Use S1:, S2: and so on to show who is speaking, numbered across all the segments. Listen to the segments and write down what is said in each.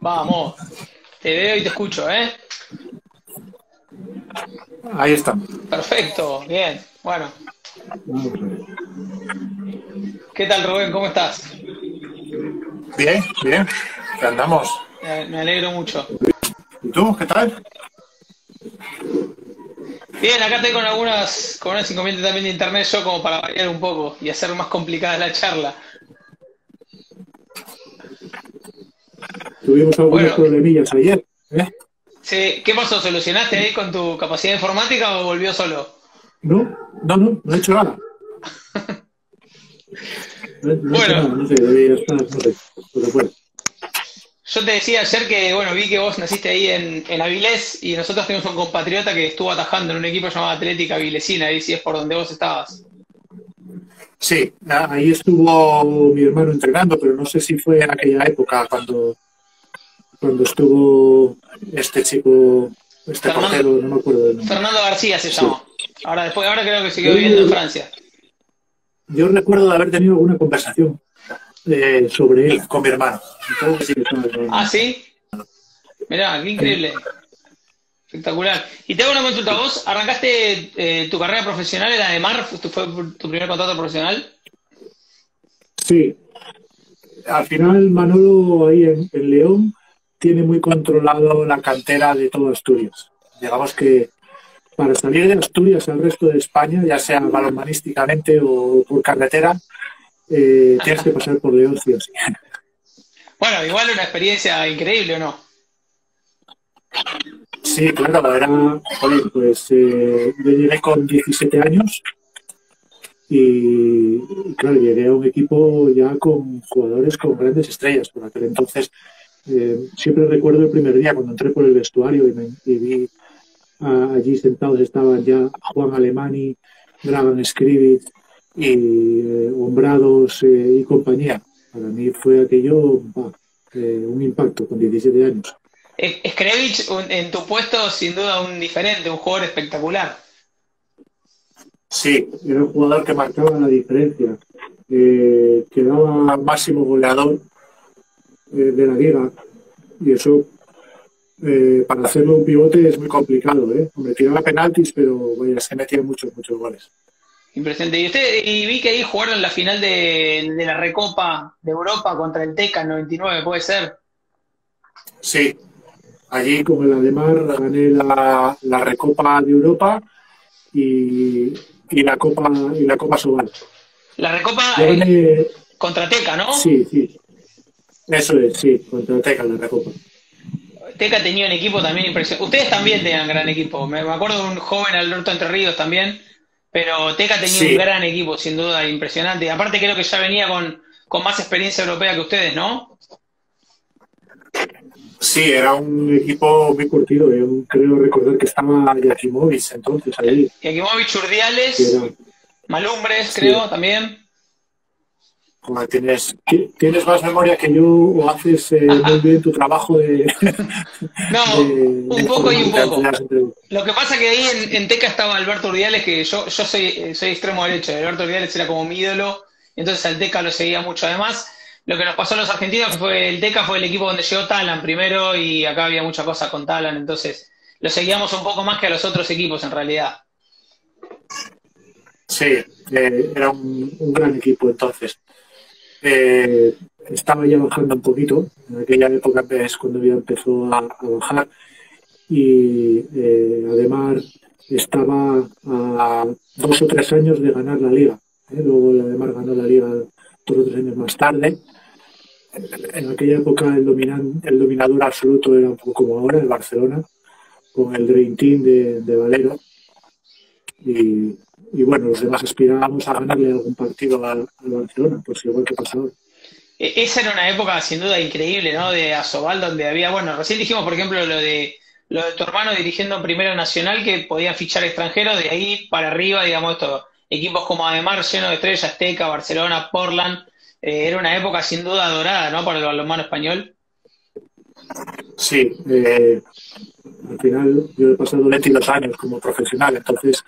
S1: Vamos, te veo y te escucho, ¿eh?
S2: Ahí está.
S1: Perfecto, bien. Bueno. ¿Qué tal, Rubén? ¿Cómo estás?
S2: Bien, bien. ¿Qué andamos?
S1: Me alegro mucho.
S2: ¿Y tú? ¿Qué tal?
S1: Bien, acá estoy con algunas, con unos inconvenientes también de internet yo como para variar un poco y hacer más complicada la charla.
S2: Tuvimos algunos problemillas ayer. ¿eh?
S1: Sí, ¿qué pasó? ¿Solucionaste ahí con tu capacidad informática o volvió solo?
S2: No, no, no, no he hecho nada. No, no he hecho nada, no sé, no sé, pero bueno.
S1: Yo te decía ayer que, bueno, vi que vos naciste ahí en, en Avilés y nosotros tenemos un compatriota que estuvo atajando en un equipo llamado Atlética Avilesina, ahí si es por donde vos estabas.
S2: Sí, ahí estuvo mi hermano entrenando, pero no sé si fue en aquella época cuando, cuando estuvo este chico, este
S1: Fernando-
S2: portero, no me acuerdo del nombre.
S1: Fernando García se llama. Ahora después, ahora creo que siguió viviendo en Francia.
S2: Yo recuerdo de haber tenido alguna conversación eh, sobre él con mi hermano. Entonces, sí
S1: Ah, sí. Mirá, qué increíble. Espectacular. Y te hago una consulta. ¿Vos arrancaste eh, tu carrera profesional en Ademar? ¿Fue tu, fue tu primer contrato profesional?
S2: Sí. Al final Manolo ahí en, en León tiene muy controlado la cantera de todo Asturias. Digamos que para salir de Asturias al resto de España, ya sea balonmanísticamente o por carretera, eh, tienes que pasar por León sí o sí.
S1: Bueno, igual una experiencia increíble, ¿o no?
S2: Sí, claro, era, joder, pues eh, yo llegué con 17 años y, y, claro, llegué a un equipo ya con jugadores con grandes estrellas. Por aquel entonces, eh, siempre recuerdo el primer día cuando entré por el vestuario y, me, y vi a- allí sentados estaban ya Juan Alemani, Dragan Scrivit y eh, Hombrados eh, y compañía. Para mí fue aquello bah, eh, un impacto con 17 años.
S1: Un- en tu puesto, sin duda un diferente, un jugador espectacular.
S2: Sí, era un jugador que marcaba la diferencia, quedaba máximo goleador de la liga y eso eh, para hacerlo un pivote es muy complicado, ¿eh? Hombre, tiraba penaltis, pero vaya, se metían muchos, muchos goles.
S1: Impresionante. Y usted, y vi que ahí jugaron la final de, de la Recopa de Europa contra el Teca en 99, ¿puede ser?
S2: Sí, allí con el Ademar gané la, la Recopa de Europa y, y la Copa y la Copa Sobal.
S1: La Recopa eh, contra Teca, ¿no?
S2: sí, sí, eso es, sí, contra Teca la Recopa.
S1: Teca tenía un equipo también impresionante. Ustedes también tenían gran equipo. Me, acuerdo de un joven Alberto Entre Ríos también, pero Teca tenía
S2: Sí.
S1: un gran equipo, sin duda, impresionante. Y aparte creo que ya venía con, con más experiencia europea que ustedes, ¿no?
S2: Sí, era un equipo muy curtido. Yo creo recordar que estaba Yakimovic entonces ahí.
S1: Yakimovic, Urdiales,
S2: era-
S1: Malumbres,
S2: Sí.
S1: creo, también.
S2: Joder, tienes, ti- tienes más memoria que yo o haces eh, muy bien tu trabajo de.
S1: No,
S2: de-
S1: un
S2: de
S1: poco y un poco. Lo que pasa que ahí en, en Teca estaba Alberto Urdiales, que yo, yo soy, eh, soy extremo derecho, Alberto Urdiales era como mi ídolo, entonces al Teca lo seguía mucho. Además, lo que nos pasó a los argentinos que fue el Teca fue el equipo donde llegó Talan primero y acá había mucha cosa con Talan, entonces lo seguíamos un poco más que a los otros equipos en realidad.
S2: Sí, eh, era un, un gran equipo entonces. Eh, estaba ya bajando un poquito, en aquella época es cuando ya empezó a, bajar y eh, además estaba a dos o tres años de ganar la liga. ¿eh? Luego el Ademar ganó la liga dos o tres años más tarde. En aquella época el, dominan- el dominador absoluto era un poco como ahora, el Barcelona, con el Dream Team de, de Valero. Y, y bueno, los demás aspirábamos a ganarle algún partido al, al Barcelona, pues igual que pasó ahora.
S1: E- Esa era una época sin duda increíble, ¿no? De Asobal, donde había, bueno, recién dijimos, por ejemplo, lo de lo de tu hermano dirigiendo en Primera Nacional, que podían fichar extranjeros, de ahí para arriba, digamos, esto, equipos como Ademar, lleno de estrellas, Teca, Barcelona, Portland, eh, era una época sin duda dorada, ¿no? Para el balonmano español.
S2: Sí, eh, al final yo he pasado 22 años como profesional, entonces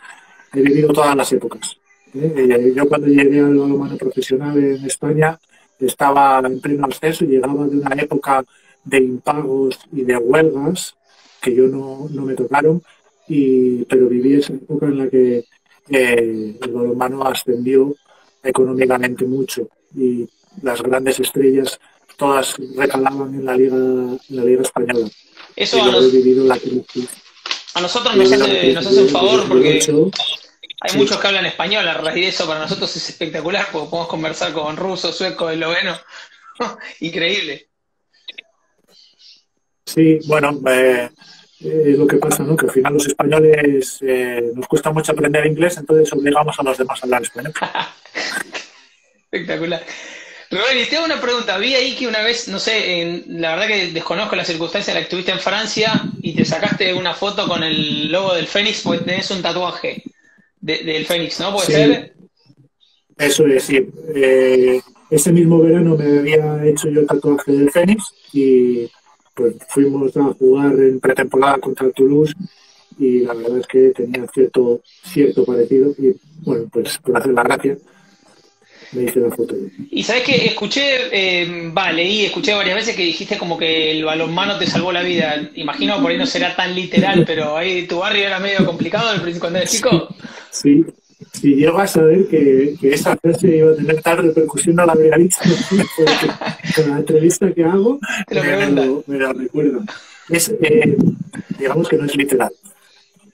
S2: he vivido todas las épocas. ¿eh? Eh, Yo cuando llegué al balonmano profesional en España estaba en pleno ascenso y llegaba de una época de impagos y de huelgas que yo no, no me tocaron, y, pero viví esa época en la que eh, el balonmano ascendió económicamente mucho y las grandes estrellas todas recalaban en la liga, en la liga española.
S1: Eso a, a, nosotros nos hace, nos hace un favor porque hay muchos que hablan español, a raíz de eso para nosotros es espectacular porque podemos conversar con ruso, sueco, esloveno. Increíble.
S2: Sí, bueno, eh, es lo que pasa, ¿no? Que al final los españoles eh, nos cuesta mucho aprender inglés, entonces obligamos a los demás a hablar español.
S1: Espectacular. Rubén, y te hago una pregunta. Vi ahí que una vez, no sé, en, la verdad que desconozco la circunstancia en la que estuviste en Francia y te sacaste una foto con el logo del Fénix porque tenés un tatuaje del Fénix, ¿no? ¿Puede ser?
S2: Eso es, sí. Eh, ese mismo verano me había hecho yo el tatuaje del Fénix y pues fuimos a jugar en pretemporada contra el Toulouse y la verdad es que tenía cierto, cierto parecido y bueno, pues por hacer la gracia me hice la foto.
S1: Y sabes que escuché, eh, va, leí, escuché varias veces que dijiste como que el balonmano te salvó la vida. Imagino por ahí no será tan literal, pero ahí tu barrio era medio complicado cuando eras chico.
S2: Sí, si llego a saber que, que, esa frase iba a tener tal repercusión a la realista con la entrevista que hago, me, lo, me, lo, recuerdo. Es, eh, digamos que no es literal.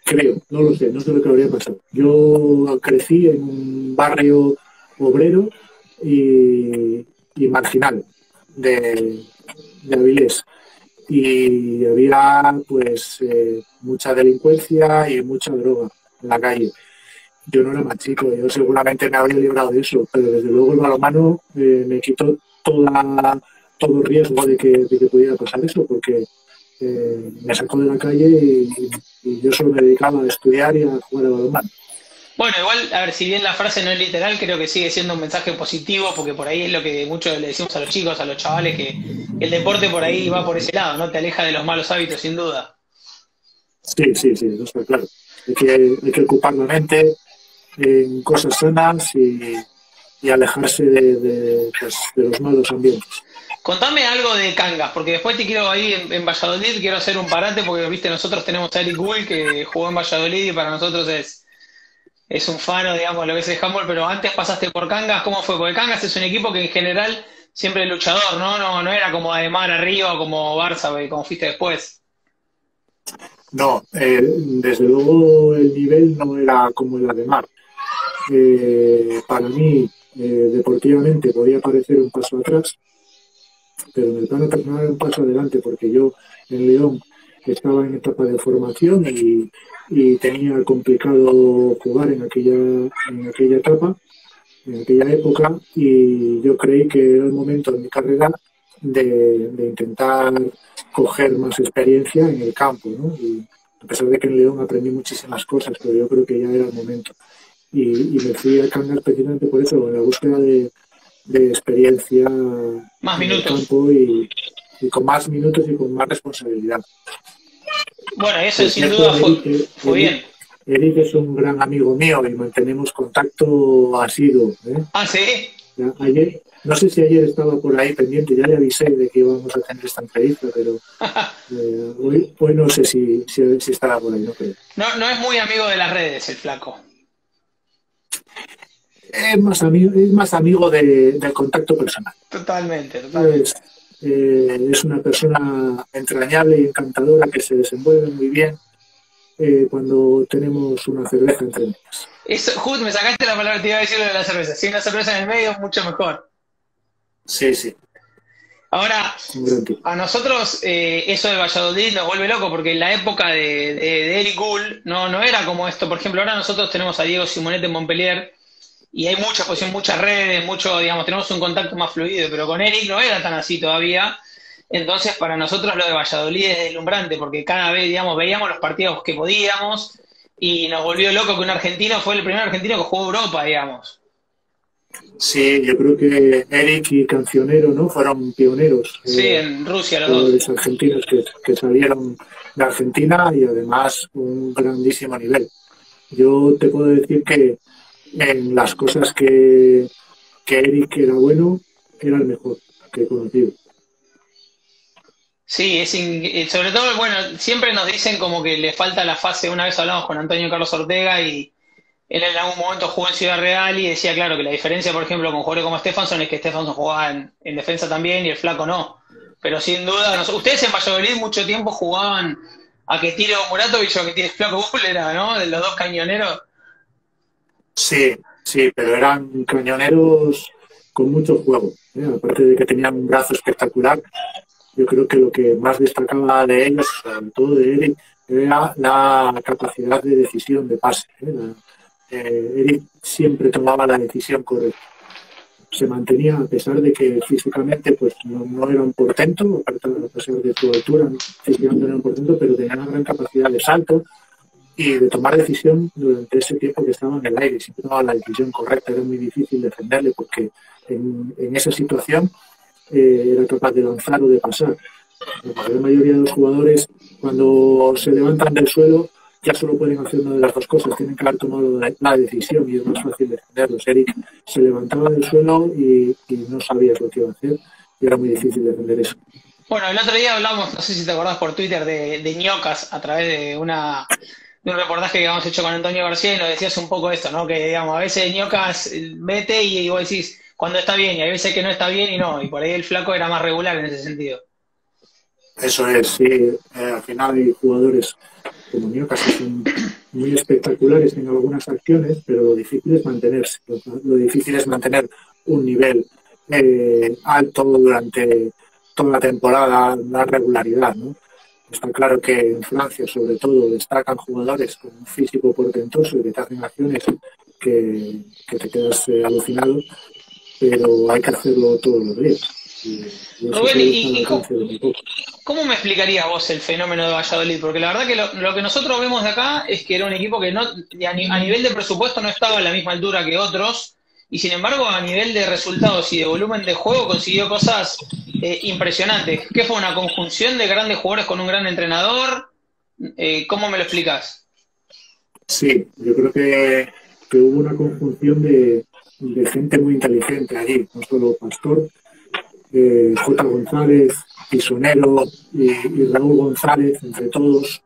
S2: Creo, no lo sé, no sé lo que habría pasado. Yo crecí en un barrio obrero y, y marginal de, de Avilés. Y había pues eh, mucha delincuencia y mucha droga en la calle yo no era más chico, yo seguramente me habría librado de eso, pero desde luego el balonmano eh, me quitó toda, todo riesgo de que, de que pudiera pasar eso, porque eh, me sacó de la calle y, yo solo me dedicaba a estudiar y a jugar al balonmano.
S1: Bueno, igual, a ver, si bien la frase no es literal, creo que sigue siendo un mensaje positivo, porque por ahí es lo que muchos le decimos a los chicos, a los chavales, que el deporte por ahí va por ese lado, ¿no? Te aleja de los malos hábitos, sin duda.
S2: Sí, sí, sí, eso está claro. Hay que, hay que ocupar la mente, en cosas sanas y, alejarse de, pues, de, los malos ambientes.
S1: Contame algo de Cangas, porque después te quiero ahí en, Valladolid, quiero hacer un parate, porque viste, nosotros tenemos a Eric Gull que jugó en Valladolid y para nosotros es, es un faro, digamos, lo que es el handball, pero antes pasaste por Cangas, ¿cómo fue? Porque Cangas es un equipo que en general siempre es luchador, ¿no? No, no era como Ademar arriba como Barça, como fuiste después.
S2: No, eh, desde luego el nivel no era como el Ademar eh, para mí eh, deportivamente podía parecer un paso atrás, pero en el plano personal era un paso adelante porque yo en León estaba en etapa de formación y, tenía complicado jugar en aquella, en aquella etapa, en aquella época, y yo creí que era el momento de mi carrera de, intentar coger más experiencia en el campo. ¿no? Y a pesar de que en León aprendí muchísimas cosas, pero yo creo que ya era el momento y, me fui a Cangas precisamente por eso, en la búsqueda de, experiencia
S1: más minutos.
S2: campo y, con más minutos y con más responsabilidad.
S1: Bueno, eso sin duda fue, bien.
S2: Eric es un gran amigo mío y mantenemos contacto asiduo. ¿eh?
S1: Ah, sí.
S2: ayer, no sé si ayer estaba por ahí pendiente, ya le avisé de que íbamos a tener esta entrevista, pero eh, hoy, hoy no sé si, si, si, estará por ahí, no
S1: No, no es muy amigo de las redes el flaco
S2: es más amigo, es más amigo del contacto personal.
S1: Totalmente, totalmente.
S2: Eh, es una persona entrañable y encantadora que se desenvuelve muy bien eh, cuando tenemos una cerveza entre ellas.
S1: Eso, justo me sacaste la palabra, te iba a decir de la cerveza. Si una cerveza en el medio, mucho mejor.
S2: Sí, sí.
S1: Ahora, a nosotros eh, eso de Valladolid nos vuelve loco porque en la época de, de, Eric Gull no, no era como esto. Por ejemplo, ahora nosotros tenemos a Diego Simonete en Montpellier y hay mucha pues, muchas redes, mucho, digamos, tenemos un contacto más fluido, pero con Eric no era tan así todavía. Entonces, para nosotros lo de Valladolid es deslumbrante, porque cada vez, digamos, veíamos los partidos que podíamos y nos volvió loco que un argentino fue el primer argentino que jugó Europa, digamos.
S2: Sí, yo creo que Eric y Cancionero, ¿no? Fueron pioneros.
S1: Sí, eh, en Rusia los dos.
S2: Los argentinos que, que salieron de Argentina y además un grandísimo nivel. Yo te puedo decir que en las cosas que, que Eric era bueno, era el mejor que he conocido.
S1: Sí, es eh, sobre todo, bueno, siempre nos dicen como que le falta la fase, una vez hablamos con Antonio Carlos Ortega y él en algún momento jugó en Ciudad Real y decía, claro, que la diferencia, por ejemplo, con jugadores como Stefanson es que Stefanson jugaba en, defensa también y el flaco no. Pero sin duda, ustedes en Valladolid mucho tiempo jugaban a que tire Muratovich o a que tire Flaco Bullera, ¿no? De los dos cañoneros.
S2: Sí, sí, pero eran cañoneros con mucho juego. ¿eh? Aparte de que tenían un brazo espectacular, yo creo que lo que más destacaba de ellos, sobre todo de Eric, era la capacidad de decisión de pase. ¿eh? Eh, Eric siempre tomaba la decisión correcta. Se mantenía, a pesar de que físicamente pues no, era un portento, a pesar de su altura, físicamente no era un portento, pero tenía una gran capacidad de salto y de tomar decisión durante ese tiempo que estaba en el aire. Siempre tomaba la decisión correcta, era muy difícil defenderle porque en, esa situación eh, era capaz de lanzar o de pasar. La mayoría de los jugadores, cuando se levantan del suelo, ya solo pueden hacer una de las dos cosas, tienen que haber tomado la, decisión y es más fácil defenderlos. Eric se levantaba del suelo y, no sabía lo que iba a hacer y era muy difícil defender eso.
S1: Bueno, el otro día hablamos, no sé si te acordás por Twitter, de, de ñocas a través de una un reportaje que habíamos hecho con Antonio García y nos decías un poco esto, ¿no? Que digamos, a veces ñocas mete y vos decís cuando está bien y a veces que no está bien y no, y por ahí el flaco era más regular en ese sentido.
S2: Eso es, sí. Eh, al final hay jugadores como Ñocas que son muy espectaculares en algunas acciones, pero lo difícil es mantenerse. Lo, difícil es mantener un nivel eh, alto durante toda la temporada, la regularidad, ¿no? Está claro que en Francia, sobre todo, destacan jugadores con un físico portentoso y que te hacen acciones que, te quedas eh, alucinado, pero hay que hacerlo todos los días.
S1: Y, cómo, me explicarías vos el fenómeno de Valladolid? Porque la verdad que lo, que nosotros vemos de acá es que era un equipo que no a, nivel de presupuesto no estaba a la misma altura que otros, y sin embargo a nivel de resultados y de volumen de juego consiguió cosas eh, impresionantes. ¿Qué fue una conjunción de grandes jugadores con un gran entrenador? Eh, ¿Cómo me lo explicas?
S2: Sí, yo creo que, hubo una conjunción de, gente muy inteligente allí, no solo Pastor, eh, J. González, Pisonero y, Raúl González, entre todos,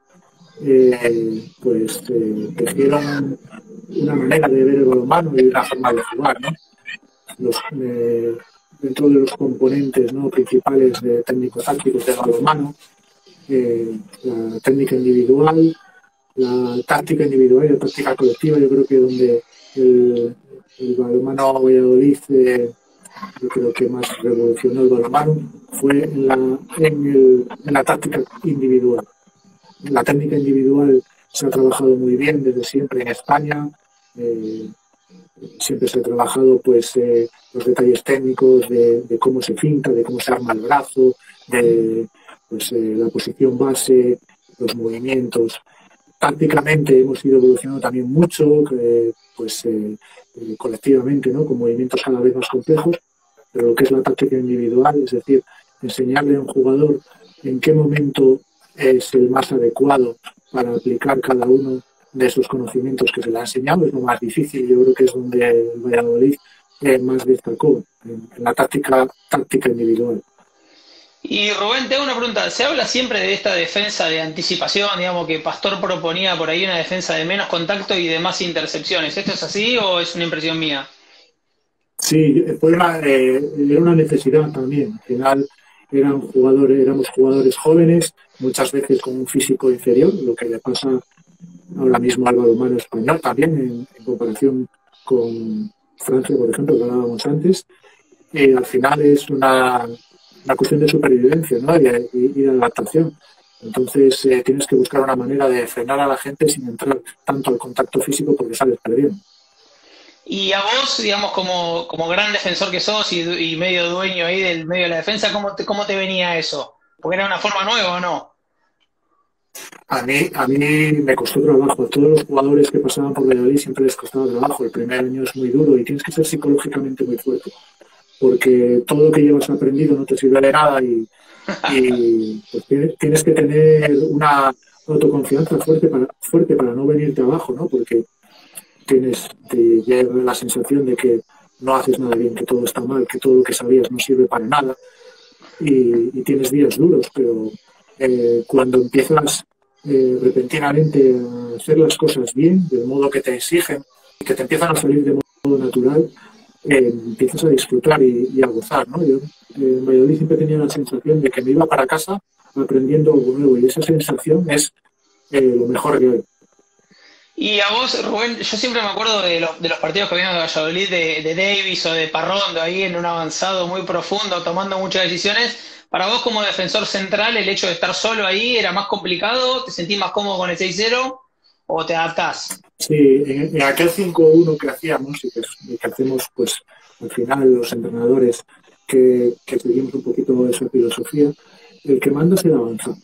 S2: pues tejieron una manera de ver el balonmano y una forma de jugar. ¿no? Los, dentro de los componentes ¿no? principales de técnicos tácticos de balonmano, eh, la técnica individual, la táctica individual y la táctica colectiva, yo creo que donde el, el balonmano Valladolid eh, yo creo que más revolucionó el balonmano fue en la táctica individual. La técnica individual se ha trabajado muy bien desde siempre en España. Eh, siempre se ha trabajado pues eh, los detalles técnicos de, cómo se finta, de cómo se arma el brazo, de pues, eh, la posición base, los movimientos. Tácticamente hemos ido evolucionando también mucho, pues colectivamente, ¿no? con movimientos cada vez más complejos, pero lo que es la táctica individual, es decir, enseñarle a un jugador en qué momento es el más adecuado para aplicar cada uno de esos conocimientos que se le ha enseñado, es lo más difícil, yo creo que es donde el Valladolid eh, más destacó, en, la táctica, táctica individual.
S1: Y Rubén, te hago una pregunta. Se habla siempre de esta defensa de anticipación, digamos que Pastor proponía por ahí una defensa de menos contacto y de más intercepciones. ¿Esto es así o es una impresión mía?
S2: Sí, fue una, eh, era una necesidad también. Al final eran jugadores, éramos jugadores jóvenes, muchas veces con un físico inferior, lo que le pasa ahora mismo al balonmano español también en, comparación con Francia, por ejemplo, que hablábamos antes. Eh, al final es una, una, cuestión de supervivencia ¿no? y, de adaptación. Entonces eh, tienes que buscar una manera de frenar a la gente sin entrar tanto al contacto físico porque sales perdiendo.
S1: Y a vos, digamos, como, como gran defensor que sos y, medio dueño ahí del medio de la defensa, ¿cómo te, ¿cómo te venía eso? ¿Porque era una forma nueva o no?
S2: A mí, a mí me costó trabajo. Todos los jugadores que pasaban por Valladolid siempre les costaba trabajo. El primer año es muy duro y tienes que ser psicológicamente muy fuerte. Porque todo lo que llevas aprendido no te sirve de nada y, pues tienes, que tener una autoconfianza fuerte para, fuerte para no venirte abajo, ¿no? Porque tienes te la sensación de que no haces nada bien, que todo está mal, que todo lo que sabías no sirve para nada. y, tienes días duros, pero eh, cuando empiezas eh, repentinamente a hacer las cosas bien, del modo que te exigen y que te empiezan a salir de modo natural, eh, empiezas a disfrutar y, a gozar. ¿no? Yo en Valladolid siempre tenía la sensación de que me iba para casa aprendiendo algo nuevo y esa sensación es lo mejor que hay.
S1: Y a vos, Rubén, yo siempre me acuerdo de los, de los partidos que vienen de Valladolid, de, de Davis o de Parrondo, ahí en un avanzado muy profundo, tomando muchas decisiones. Para vos, como defensor central, el hecho de estar solo ahí era más complicado, ¿te sentís más cómodo con el 6-0 o te adaptás?
S2: Sí, en, aquel 5-1 que hacíamos y que, hacemos, pues al final los entrenadores que, que seguimos un poquito esa filosofía, el que manda es el avanzado.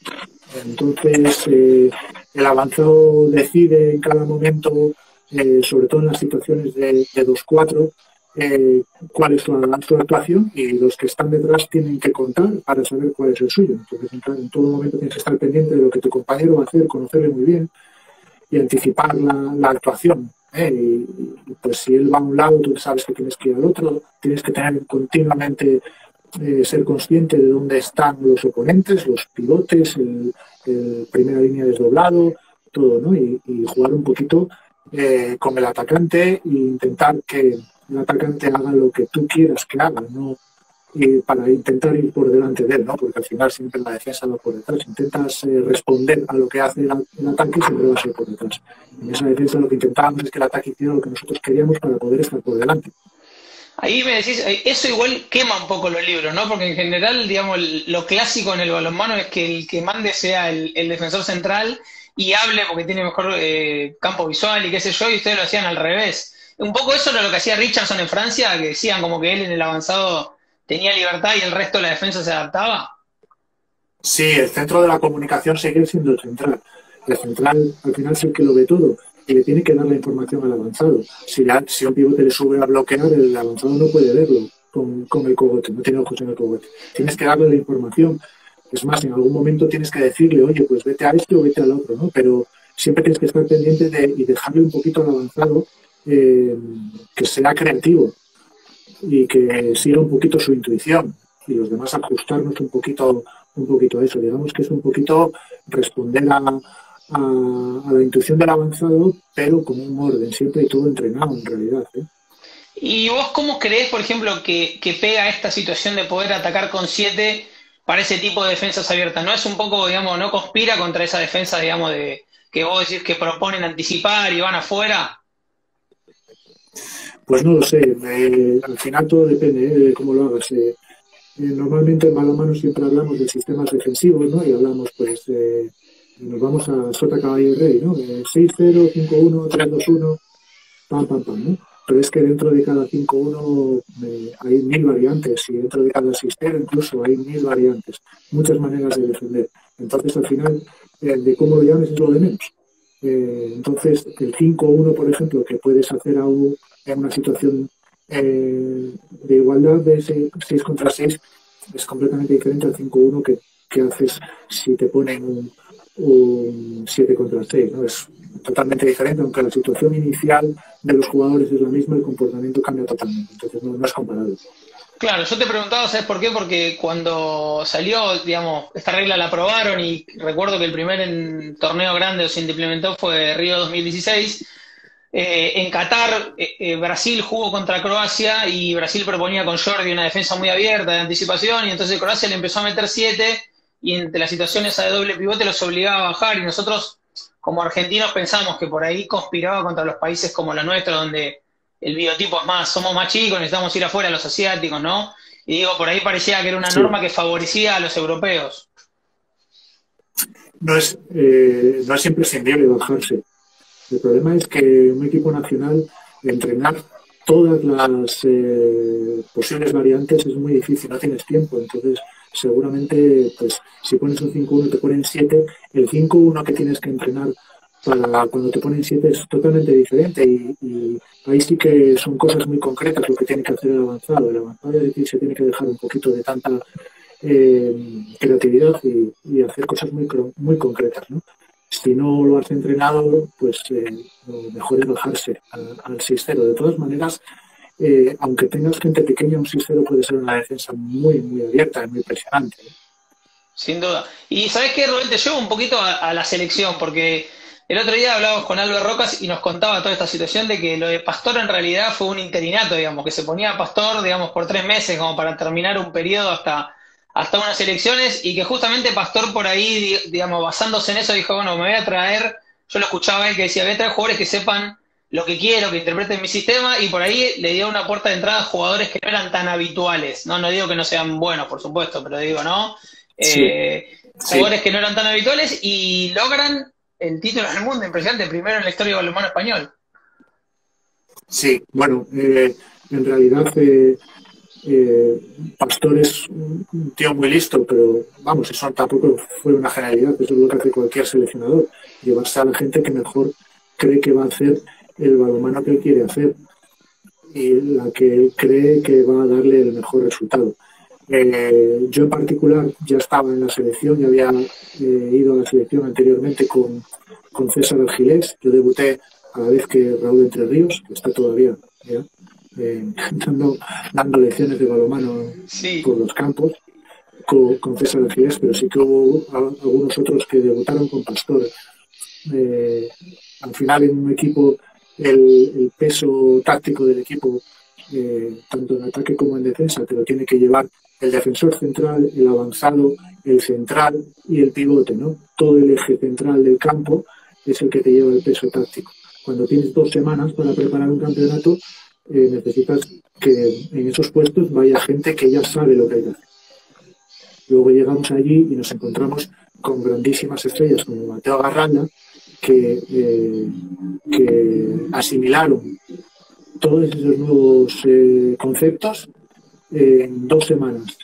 S2: Entonces, eh, el avanzado decide en cada momento, eh, sobre todo en las situaciones de, 2-4, eh, cuál es su, actuación y los que están detrás tienen que contar para saber cuál es el suyo. Entonces, en, todo momento tienes que estar pendiente de lo que tu compañero va a hacer, conocerle muy bien y anticipar la, actuación. Y, pues si él va a un lado, tú sabes que tienes que ir al otro, tienes que tener continuamente eh, ser consciente de dónde están los oponentes, los pivotes, el, primera línea desdoblado, todo, ¿no? Y, jugar un poquito eh, con el atacante e intentar que el atacante haga lo que tú quieras que haga, ¿no? Y para intentar ir por delante de él, ¿no? Porque al final siempre la defensa va por detrás. Intentas eh, responder a lo que hace el, ataque y siempre va a ser por detrás. En esa defensa lo que intentábamos es que el ataque hiciera lo que nosotros queríamos para poder estar por delante.
S1: Ahí me decís, eh, eso igual quema un poco los libros, ¿no? Porque en general, digamos, lo clásico en el balonmano es que el que mande sea el, defensor central y hable porque tiene mejor eh, campo visual y qué sé yo, y ustedes lo hacían al revés. Un poco eso era lo que hacía Richardson en Francia, que decían como que él en el avanzado tenía libertad y el resto de la defensa se adaptaba.
S2: Sí, el centro de la comunicación sigue siendo el central. El central al final es el que lo ve todo y le tiene que dar la información al avanzado. Si, un pivote le sube a bloquear, el avanzado no puede verlo con, el cogote, no tiene ojos en el cogote. Tienes que darle la información. Es más, en algún momento tienes que decirle, oye, pues vete a este o vete al otro, ¿no? Pero siempre tienes que estar pendiente de, y dejarle un poquito al avanzado eh, que sea creativo y que siga un poquito su intuición y los demás ajustarnos un poquito un poquito a eso. Digamos que es un poquito responder a, a, la intuición del avanzado, pero con un orden, siempre y todo entrenado en realidad. ¿eh?
S1: ¿Y vos cómo crees, por ejemplo, que, pega esta situación de poder atacar con siete para ese tipo de defensas abiertas? ¿No es un poco, digamos, no conspira contra esa defensa, digamos, de que vos decís que proponen anticipar y van afuera?
S2: Pues no lo sé, al final todo depende ¿eh? de cómo lo hagas. Eh, normalmente en balonmano siempre hablamos de sistemas defensivos, ¿no? Y hablamos, pues, de nos vamos a Sota Caballo y Rey, ¿no? 6-0, 5-1, 3-2-1, pam, pam, pam, ¿no? Pero es que dentro de cada 5-1 eh, hay mil variantes y dentro de cada 6-0 incluso hay mil variantes, muchas maneras de defender. Entonces, al final, eh, de cómo lo llames es lo de menos. Eh, entonces, el 5-1, por ejemplo, que puedes hacer aún en una situación de igualdad de 6 contra 6, es completamente diferente al 5-1 que, que haces si te ponen un un 7 contra 6. ¿no? Es totalmente diferente, aunque la situación inicial de los jugadores es la misma, el comportamiento cambia totalmente. Entonces no, es comparable.
S1: Claro, yo te preguntaba, ¿sabes por qué? Porque cuando salió, digamos, esta regla la aprobaron y recuerdo que el primer torneo grande se implementó fue Río 2016. Eh, en Qatar, eh, eh, Brasil jugó contra Croacia y Brasil proponía con Jordi una defensa muy abierta de anticipación y entonces Croacia le empezó a meter 7 y entre las situaciones de doble pivote los obligaba a bajar y nosotros como argentinos pensamos que por ahí conspiraba contra los países como la nuestra donde el biotipo es más, somos más chicos, necesitamos ir afuera los asiáticos, ¿no? Y digo, por ahí parecía que era una norma que favorecía a los europeos.
S2: No es, eh, no es imprescindible bajarse. El problema es que un equipo nacional entrenar todas las eh, posibles variantes es muy difícil, no tienes tiempo. Entonces, seguramente, pues si pones un 5-1 te ponen 7, el 5-1 que tienes que entrenar para cuando te ponen 7 es totalmente diferente y, ahí sí que son cosas muy concretas lo que tiene que hacer el avanzado. El avanzado es decir, se tiene que dejar un poquito de tanta eh, creatividad y, hacer cosas muy, muy concretas. ¿no? Si no lo has entrenado, pues eh, lo mejor es bajarse al, al 6-0. De todas maneras, eh, aunque tengas gente pequeña, un 6-0 puede ser una defensa muy, muy abierta, muy impresionante.
S1: Sin duda. Y sabes qué, Rubén, te llevo un poquito a, la selección, porque el otro día hablábamos con Albert Rocas y nos contaba toda esta situación de que lo de Pastor en realidad fue un interinato, digamos, que se ponía Pastor, digamos, por tres meses como para terminar un periodo hasta, hasta unas elecciones y que justamente Pastor por ahí, digamos, basándose en eso, dijo, bueno, me voy a traer, yo lo escuchaba él que decía, voy a traer jugadores que sepan lo que quiero, que interpreten mi sistema, y por ahí le dio una puerta de entrada a jugadores que no eran tan habituales. No, no digo que no sean buenos, por supuesto, pero digo, ¿no? Eh, jugadores que no eran tan habituales y logran el título del mundo, impresionante, primero en la historia del balonmano español.
S2: Sí, bueno, eh, en realidad eh, Pastor es un tío muy listo, pero vamos, eso tampoco fue una generalidad, eso es lo que hace cualquier seleccionador, llevarse a la gente que mejor cree que va a hacer el balonmano que él quiere hacer y la que él cree que va a darle el mejor resultado. Eh, yo en particular ya estaba en la selección, ya había eh, ido a la selección anteriormente con, con César Argilés. Yo debuté a la vez que Raúl Entre Ríos, que está todavía eh, dando, lecciones de balonmano por los campos con, con, César Argilés, pero sí que hubo algunos otros que debutaron con Pastor. al final en un equipo el, peso táctico del equipo, eh, tanto en ataque como en defensa, te lo tiene que llevar el defensor central, el avanzado, el central y el pivote, ¿no? Todo el eje central del campo es el que te lleva el peso táctico. Cuando tienes dos semanas para preparar un campeonato, eh, necesitas que en esos puestos vaya gente que ya sabe lo que hay que hacer. Luego llegamos allí y nos encontramos con grandísimas estrellas como Mateo Garranda, que, eh, que asimilaron todos esos nuevos eh, conceptos en dos semanas.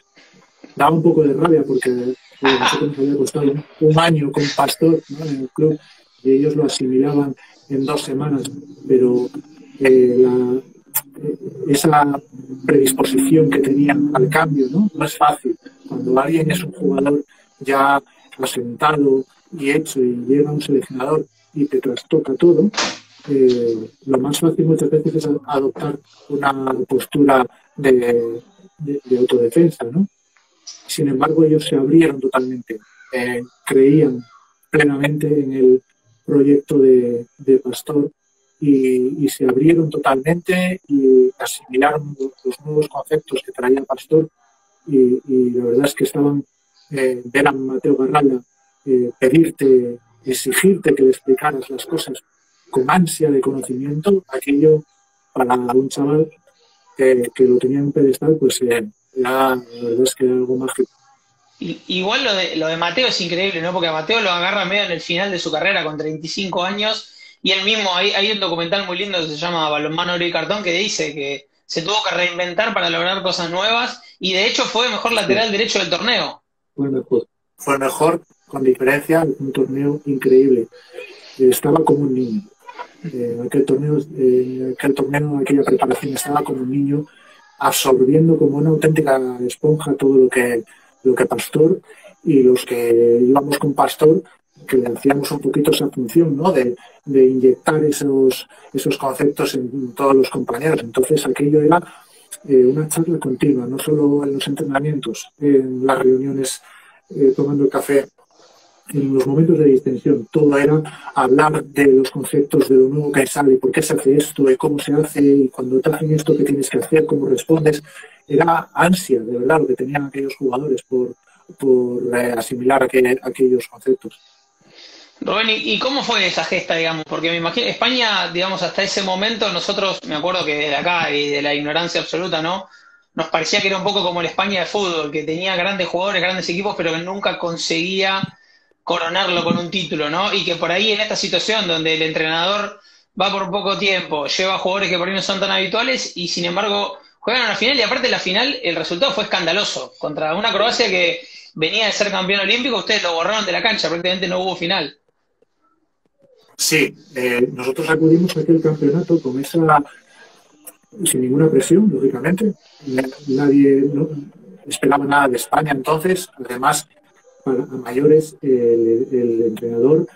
S2: Daba un poco de rabia porque nosotros nos había costado un, año con Pastor en el club y ellos lo asimilaban en dos semanas, pero eh, esa predisposición que tenían al cambio no es fácil. Cuando alguien es un jugador ya asentado y hecho y llega un seleccionador y te trastoca todo, eh, lo más fácil muchas veces es adoptar una postura de, autodefensa, ¿no? Sin embargo, ellos se abrieron totalmente, eh, creían plenamente en el proyecto de, Pastor y, se abrieron totalmente y asimilaron los, nuevos conceptos que traía Pastor y, la verdad es que estaban, eh, ver a Mateo Garrala eh, pedirte, exigirte que le explicaras las cosas con ansia de conocimiento, aquello para un chaval que, lo tenía en pedestal, pues eh, la verdad es que era algo mágico.
S1: Igual lo de, lo de Mateo es increíble, ¿no? Porque a Mateo lo agarra medio en el final de su carrera con 35 años y él mismo, hay, hay un documental muy lindo que se llama Balonmano Oro y Cartón que dice que se tuvo que reinventar para lograr cosas nuevas y de hecho fue mejor lateral derecho del torneo.
S2: Fue mejor. Fue mejor con diferencia, un torneo increíble. Eh, estaba como un niño. Eh, aquel torneo, eh, aquel torneo, aquella preparación estaba como un niño absorbiendo como una auténtica esponja todo lo que, lo que Pastor y los que íbamos con Pastor, que le hacíamos un poquito esa función, ¿no? De, de inyectar esos, esos conceptos en todos los compañeros. Entonces aquello era una charla continua, no solo en los entrenamientos, en las reuniones tomando el café en los momentos de distensión, todo era hablar de los conceptos de lo nuevo que sale, por qué se hace esto, y cómo se hace, y cuando te hacen esto, qué tienes que hacer, cómo respondes. Era ansia, de verdad, lo que tenían aquellos jugadores por, por eh, asimilar aquellos conceptos.
S1: Rubén, ¿y cómo fue esa gesta, digamos? Porque me imagino, España, digamos, hasta ese momento, nosotros, me acuerdo que de acá y de la ignorancia absoluta, ¿no? Nos parecía que era un poco como la España de fútbol, que tenía grandes jugadores, grandes equipos, pero que nunca conseguía coronarlo con un título, ¿no? Y que por ahí en esta situación donde el entrenador va por poco tiempo, lleva jugadores que por ahí no son tan habituales y sin embargo juegan a la final y aparte la final el resultado fue escandaloso contra una Croacia que venía de ser campeón olímpico, ustedes lo borraron de la cancha, prácticamente no hubo final.
S2: Sí, eh, nosotros acudimos a aquel campeonato con esa sin ninguna presión, lógicamente. Nadie esperaba nada de España entonces. Además, para mayores, el, entrenador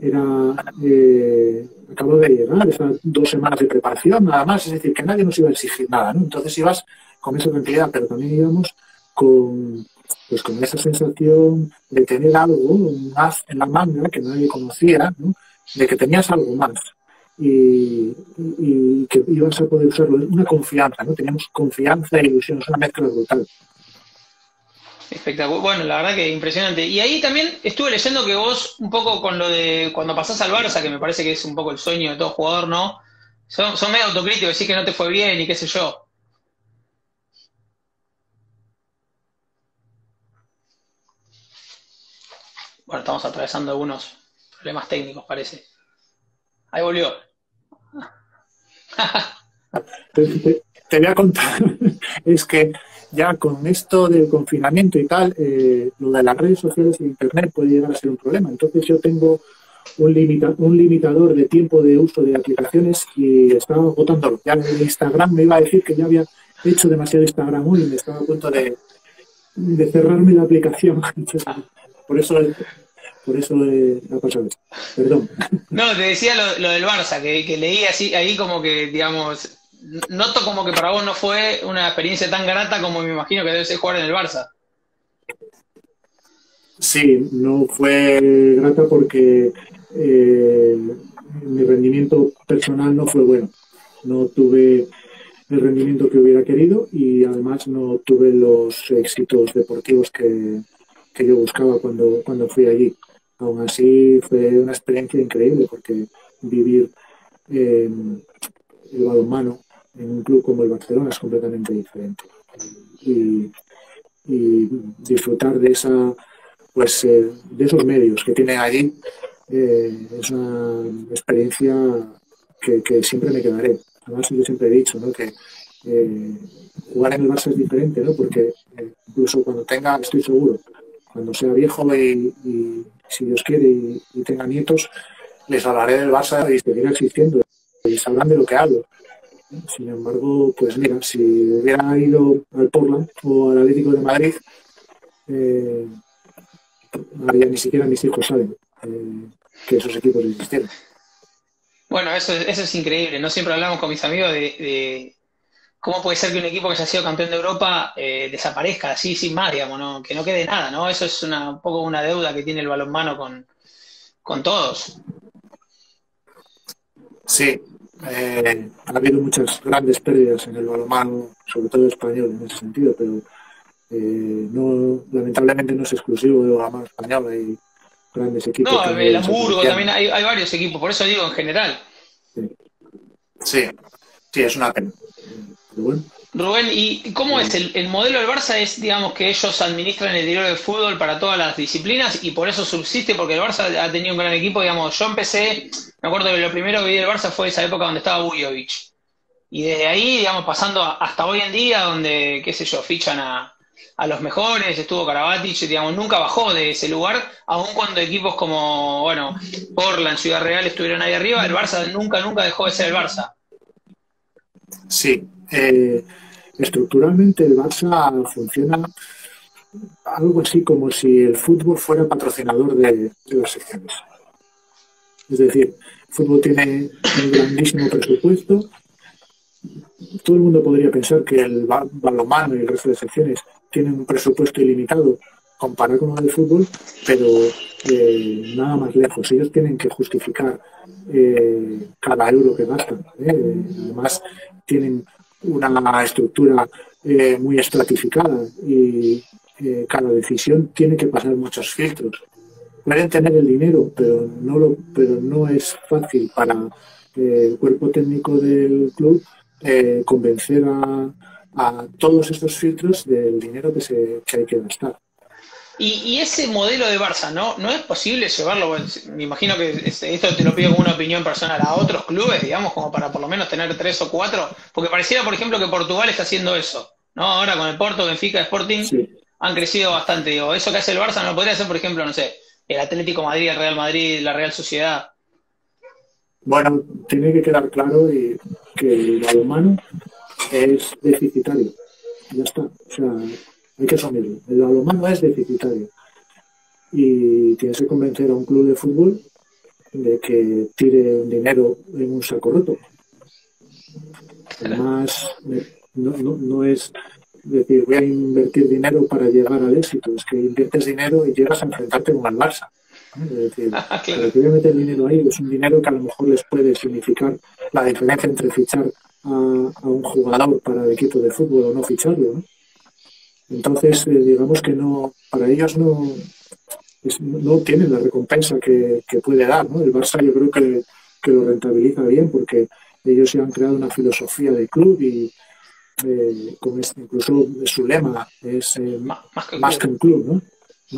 S2: era eh, de llegar, esas dos semanas de preparación, nada más, es decir, que nadie nos iba a exigir nada, ¿no? Entonces ibas con esa tranquilidad, pero también íbamos con, pues con esa sensación de tener algo, haz en la manga que nadie conocía, ¿no? de que tenías algo más y, y, que ibas a poder usarlo, una confianza, ¿no? Teníamos confianza e ilusión, es una mezcla brutal.
S1: Espectacular. Bueno, la verdad que impresionante. Y ahí también estuve leyendo que vos, un poco con lo de cuando pasás al Barça, que me parece que es un poco el sueño de todo jugador, ¿no? Son, son medio autocríticos, decís que no te fue bien y qué sé yo. Bueno, estamos atravesando algunos problemas técnicos, parece. Ahí volvió.
S2: te, te, voy a contar, es que ya con esto del confinamiento y tal, eh, lo de las redes sociales e Internet puede llegar a ser un problema. Entonces yo tengo un, limita, un limitador de tiempo de uso de aplicaciones y estaba agotándolo. Ya en Instagram me iba a decir que ya había hecho demasiado Instagram hoy y me estaba a punto de, de cerrarme la aplicación. por eso por eso eh, ha pasado esto. Perdón.
S1: No, te decía lo, lo del Barça, que, que, leí así, ahí como que, digamos, noto como que para vos no fue una experiencia tan grata como me imagino que debe ser jugar en el Barça.
S2: Sí, no fue grata porque eh, mi rendimiento personal no fue bueno. No tuve el rendimiento que hubiera querido y además no tuve los éxitos deportivos que, que yo buscaba cuando, cuando fui allí. Aún así fue una experiencia increíble porque vivir eh, el balonmano en un club como el Barcelona es completamente diferente. Y, disfrutar de esa pues eh, de esos medios que tienen allí eh, es una experiencia que, siempre me quedaré. Además, yo siempre he dicho ¿no? que eh, jugar en el Barça es diferente, ¿no? porque incluso cuando tenga, estoy seguro, cuando sea viejo y, si Dios quiere y, tenga nietos, les hablaré del Barça y seguirá existiendo y sabrán de lo que hablo. Sin embargo, pues mira, si hubiera ido al Portland o al Atlético de Madrid, eh, ni siquiera mis hijos saben eh, que esos equipos existieron.
S1: Bueno, eso, eso es increíble. No siempre hablamos con mis amigos de, cómo puede ser que un equipo que haya sido campeón de Europa eh, desaparezca así sin más, digamos, ¿no? que no quede nada, ¿no? Eso es una, un poco una deuda que tiene el balonmano con, con todos.
S2: Sí, eh, ha habido muchas grandes pérdidas en el balonmano, sobre todo español en ese sentido, pero eh, no, lamentablemente no es exclusivo de balonmano español, hay grandes equipos.
S1: No, el Hamburgo también hay, hay, varios equipos, por eso digo en general.
S2: Sí, sí, es una pena. Bueno.
S1: Rubén, ¿y cómo es? El, el, modelo del Barça es, digamos, que ellos administran el dinero del fútbol para todas las disciplinas y por eso subsiste, porque el Barça ha tenido un gran equipo, digamos, yo empecé, me acuerdo que lo primero que vi del Barça fue esa época donde estaba Bujovic. Y desde ahí, digamos, pasando hasta hoy en día, donde, qué sé yo, fichan a, a los mejores, estuvo Karabatic, digamos, nunca bajó de ese lugar, aun cuando equipos como, bueno, Portland, Ciudad Real estuvieron ahí arriba, el Barça nunca, nunca dejó de ser el Barça.
S2: Sí, eh, estructuralmente el Barça funciona algo así como si el fútbol fuera patrocinador de, las secciones. Es decir, el fútbol tiene un grandísimo presupuesto. Todo el mundo podría pensar que el balonmano y el resto de secciones tienen un presupuesto ilimitado comparado con lo del fútbol, pero eh, nada más lejos. Ellos tienen que justificar eh, cada euro que gastan. ¿eh? Además, tienen una estructura muy estratificada y cada decisión tiene que pasar muchos filtros. Pueden tener el dinero, pero no, lo, pero no es fácil para eh, el cuerpo técnico del club convencer a, a, todos estos filtros del dinero que, se, que hay que gastar.
S1: Y, ese modelo de Barça, ¿no? ¿No es posible llevarlo? Me imagino que esto te lo pido como una opinión personal a otros clubes, digamos, como para por lo menos tener tres o cuatro, porque pareciera, por ejemplo, que Portugal está haciendo eso, ¿no? Ahora con el Porto, Benfica, Sporting, han crecido bastante. Digo, eso que hace el Barça no lo podría hacer, por ejemplo, no sé, el Atlético Madrid, el Real Madrid, la Real Sociedad.
S2: Bueno, tiene que quedar claro que el balonmano es deficitario. Ya está. O sea, hay que asumirlo. El balonmano es deficitario. Y tienes que convencer a un club de fútbol de que tire dinero en un saco roto. Además, no, no, no es decir, voy a invertir dinero para llegar al éxito, es que inviertes dinero y llegas a enfrentarte con el Barça. Es decir, claro. que voy a meter dinero ahí es un dinero que a lo mejor les puede significar la diferencia entre fichar a, un jugador para el equipo de fútbol o no ficharlo. Entonces, eh, digamos que no, para ellos no, no obtienen la recompensa que, puede dar. ¿no? El Barça yo creo que, que lo rentabiliza bien porque ellos se han creado una filosofía de club y, eh, con este, incluso su lema es eh, más, que un club, ¿no?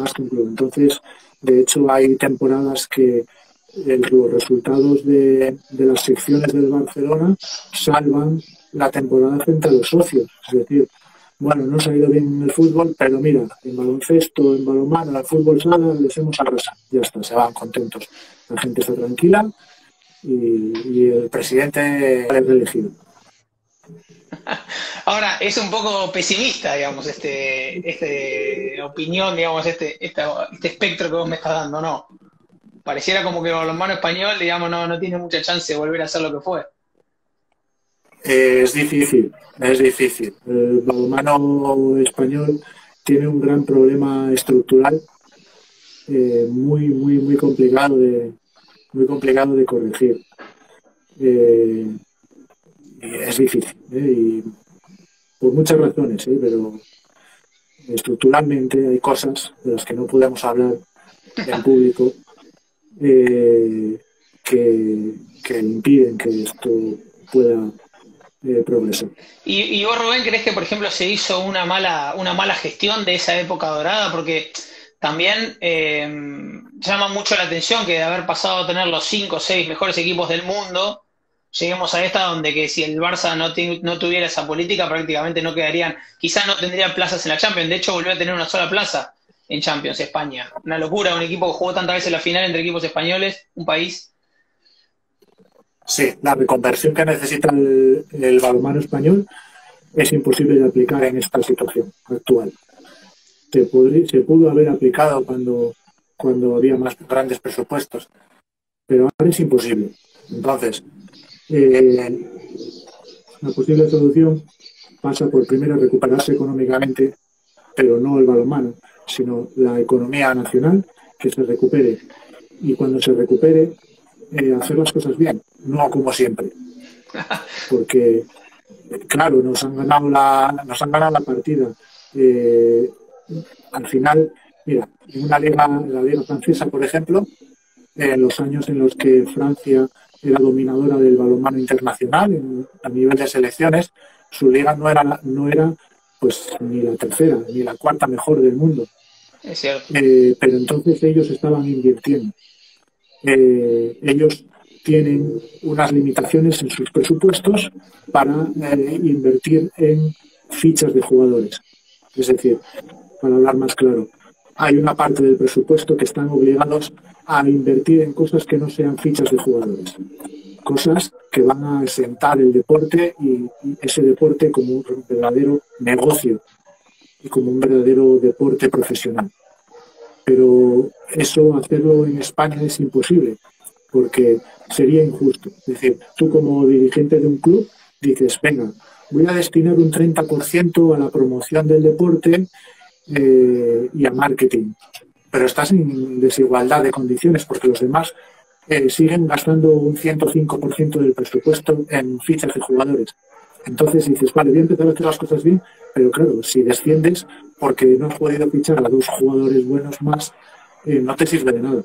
S2: Más que un club. Entonces, de hecho, hay temporadas que eh, los resultados de, las secciones del Barcelona salvan la temporada frente a los socios. Es decir, bueno, no se ha ido bien en el fútbol, pero mira, en baloncesto, en balonmano, en el fútbol sala, les hemos arrasado. Ya está, se van contentos. La gente está tranquila y, y el presidente es elegido.
S1: Ahora, es un poco pesimista, digamos, este, este opinión, digamos, este, este, espectro que vos me estás dando, ¿no? Pareciera como que el balonmano español, digamos, no, no tiene mucha chance de volver a ser lo que fue.
S2: Es difícil, es difícil. El balonmano español tiene un gran problema estructural eh, muy, muy, muy complicado de, muy complicado de corregir. Eh, es difícil. ¿eh? Y por muchas razones, ¿eh? pero estructuralmente hay cosas de las que no podemos hablar en público eh, que, impiden que esto pueda progresar.
S1: ¿Y, ¿Y, vos, Rubén, crees que, por ejemplo, se hizo una mala, una mala gestión de esa época dorada? Porque también llama mucho la atención que de haber pasado a tener los cinco o seis mejores equipos del mundo, lleguemos a esta donde que si el Barça no, tuviera esa política prácticamente no quedarían, quizás no tendrían plazas en la Champions, de hecho volvió a tener una sola plaza en Champions, España. Una locura, un equipo que jugó tantas veces la final entre equipos españoles, un país.
S2: Sí, la reconversión que necesita el, el balonmano español es imposible de aplicar en esta situación actual. Se, se pudo haber aplicado cuando, cuando había más grandes presupuestos, pero ahora es imposible. Entonces, eh, la posible solución pasa por primero recuperarse económicamente, pero no el balonmano, sino la economía nacional, que se recupere. Y cuando se recupere, eh, hacer las cosas bien, no como siempre. Porque, claro, nos han ganado la, nos han ganado la partida. Eh, al final, mira, en una liga, la liga francesa, por ejemplo, en los años en los que Francia era dominadora del balonmano internacional a nivel de selecciones. Su liga no era, no era pues ni la tercera ni la cuarta mejor del mundo.
S1: Es cierto.
S2: Eh, pero entonces ellos estaban invirtiendo. Eh, ellos tienen unas limitaciones en sus presupuestos para eh, invertir en fichas de jugadores. Es decir, para hablar más claro, hay una parte del presupuesto que están obligados a invertir en cosas que no sean fichas de jugadores. Cosas que van a sentar el deporte y, ese deporte como un verdadero negocio y como un verdadero deporte profesional. Pero eso hacerlo en España es imposible porque sería injusto. Es decir, tú como dirigente de un club dices, venga, voy a destinar un 30% a la promoción del deporte eh, y a marketing pero estás en desigualdad de condiciones porque los demás eh, siguen gastando un 105% del presupuesto en fichas de jugadores. Entonces dices, vale, voy a empezar a hacer las cosas bien, pero claro, si desciendes porque no has podido fichar a dos jugadores buenos más, eh, no te sirve de nada.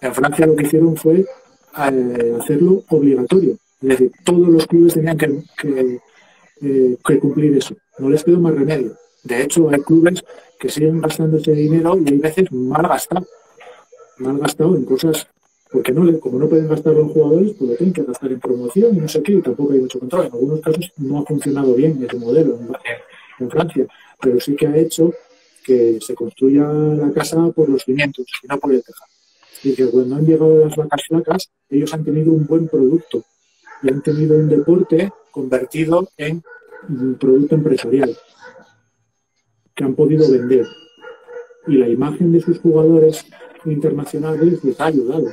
S2: En Francia lo que hicieron fue eh, hacerlo obligatorio. Es decir, todos los clubes tenían que, que cumplir eso. No les quedó más remedio. De hecho, hay clubes que siguen gastando ese dinero y hay veces mal gastado. Mal gastado en cosas, porque no, como no pueden gastarlo en jugadores, pues lo tienen que gastar en promoción y no sé qué, y tampoco hay mucho control. En algunos casos no ha funcionado bien ese modelo en, Francia, pero sí que ha hecho que se construya la casa por los cimientos y no por el tejado. Y que cuando han llegado las vacas flacas, ellos han tenido un buen producto y han tenido un deporte convertido en un producto empresarial que han podido vender. Y la imagen de sus jugadores internacionales les ha ayudado.